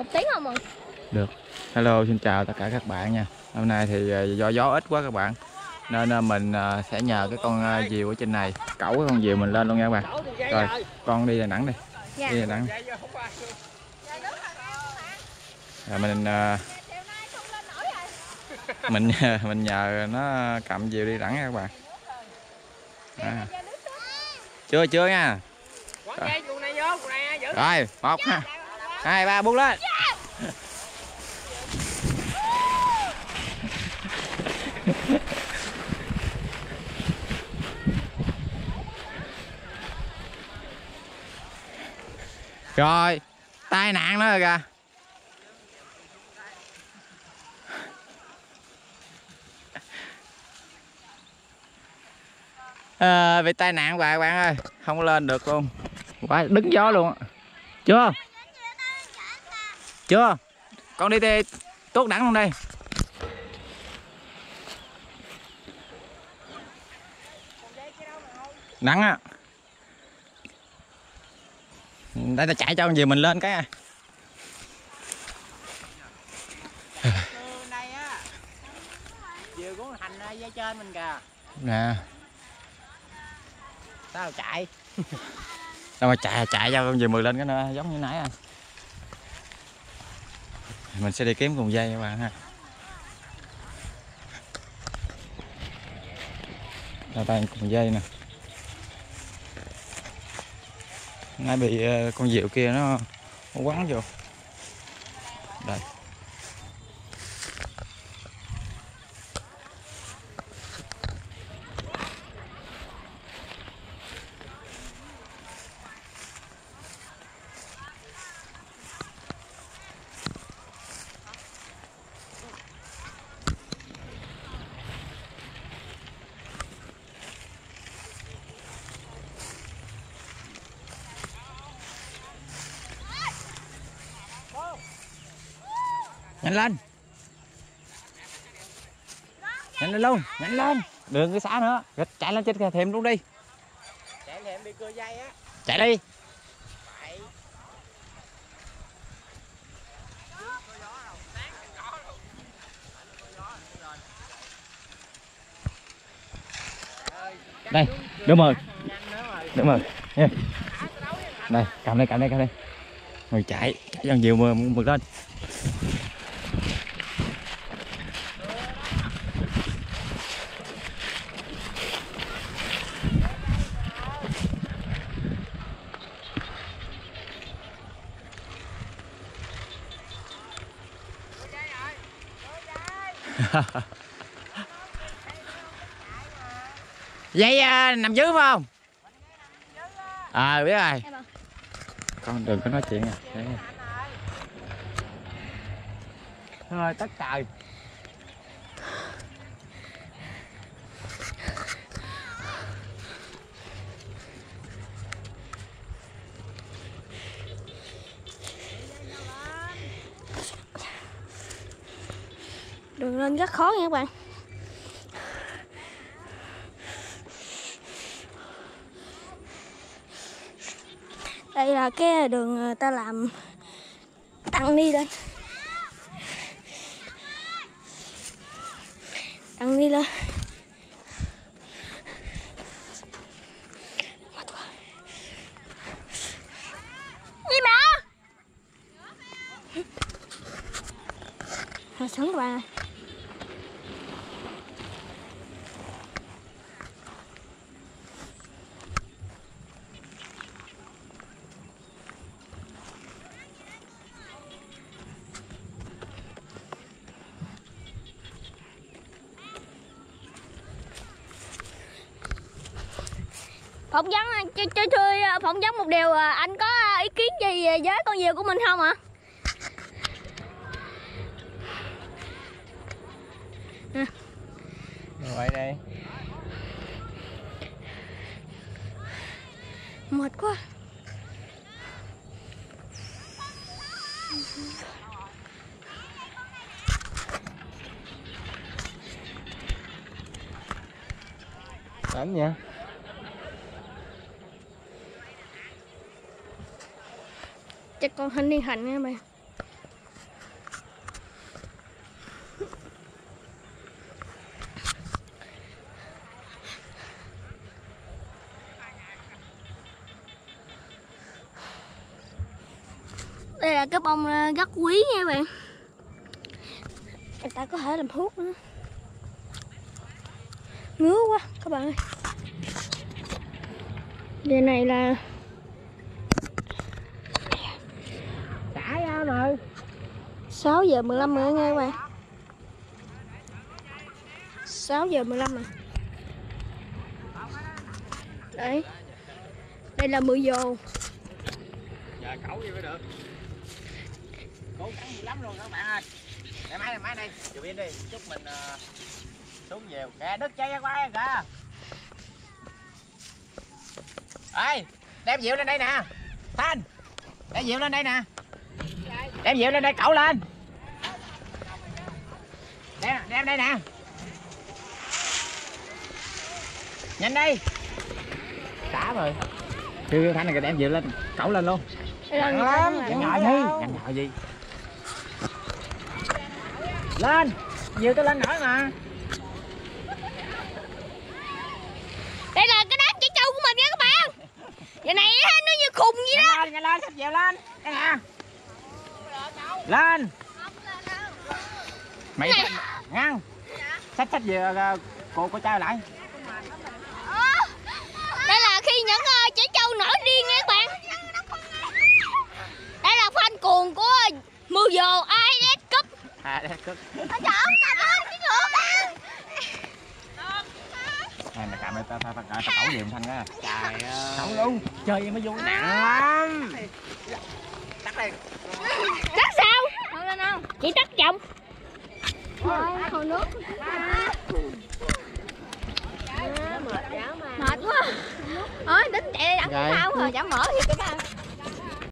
một tiếng không mừng Được. Hello, xin chào tất cả các bạn nha. Hôm nay thì ờ, do gió ít quá các bạn. Nên ờ, mình ờ, sẽ nhờ cái con diều ở trên này cẩu cái con diều mình lên luôn nha các bạn. Rồi, con đi Đà Nẵng đi. dạ Đi Đà Nẵng. Rồi mình mình mình nhờ nó cầm diều đi Đà Nẵng nha các bạn. À. Chưa chưa nha. Quăng dây vụ này vô, vụ này giữ. Rồi, một ha. Hai ba buông lên. Rồi, tai nạn nữa rồi kìa. À, bị tai nạn bà bạn ơi, không có lên được luôn. Quá đứng gió luôn á. Chưa? Chưa? Con đi tê tốt đẳng luôn đây. Nắng á. Đây ta chạy cho con gì mình lên cái à. Vừa cũng hành ra dây trên mình kìa. Nè, Sao chạy? đâu mà chạy chạy cho con gì mình lên cái nữa giống như nãy à. Mình sẽ đi kiếm cùng dây các bạn ha. Đây tay cùng dây nè. Ngay bị ờ, con diệu kia nó, nó quắn vô. Nhanh lên. Nhanh lên luôn nhanh lên. Đừng cái xả nữa. Rồi chạy lên trên cái thềm luôn đi. Chạy thì em bị cưa dây á. chạy đi. Đây đúng rồi đúng rồi Nha. đây cầm đây cầm đây cầm đây. Rồi chạy. Chạy dần nhiều mà mực lên dây à, nằm dưới phải không? À biết rồi. Con đừng có nói chuyện à thôi tất trời đường lên rất khó nha các bạn. Đây là cái đường ờ, ta làm tăng đi lên, tăng đi lên. Gì mẹ Hồi sống các bạn ơi phỏng vấn cho cho thưa phỏng vấn một điều à, anh có ý kiến gì với con diều của mình không ạ Rồi đây. mệt quá Đánh nha. cho con hình đi hình nha các bạn đây là cái bông ờ, rất quý nha bạn. Người ta có thể làm thuốc nữa. Ngứa quá các bạn ơi. Về này là 6 giờ 15 rồi nha các bạn. 6 giờ 15 rồi. Đấy. Đây là 10 giờ. Dạ, giờ cẩu gì mới được? Cố gắng lắm luôn các bạn ơi. Để máy này máy đây Chụp yên đi. Chúc mình uh, xuống nhiều. Kìa đứt cháy quá kìa. Ê Đem diệu lên đây nè. Thanh Đem diệu lên đây nè. Đem diệu lên đây cậu lên. Đem, đây nè. Nhanh đi. Xả rồi. Kêu kêu Thanh này kìa đem diệu lên Cậu lên luôn. Đây Nặng lắm, làm. nhợ gì, dặn nhợ gì Lên, nhiều tôi lên nổi mà. Đây là cái đám chỉ trâu của mình nha các bạn. Giờ này nó như khùng vậy đó. Nhanh lên, nhanh lên, sắp dèo lên. Đây nè. Lên. Mày Ngăn Xách xách về ờ, cô cô trai lại. Đây là khi những uh, chỉ trâu nổi điên nha các bạn. Đây là fan cuồng của mưa giờ IS Cup. À đây cất Này mày cầm ta. Ta ta ta cẩu gì thanh á. Trời ơi. Cẩu luôn. Chơi mới vui. Nặng lắm. Tắt đi Tắt sao? Không lên không? Chỉ tắt chồng Thôi, nước Mệt quá. Ôi, tính chạy Rồi. sao rồi, chẳng mở gì cả